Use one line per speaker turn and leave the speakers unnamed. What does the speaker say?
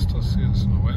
resto aceso, não é?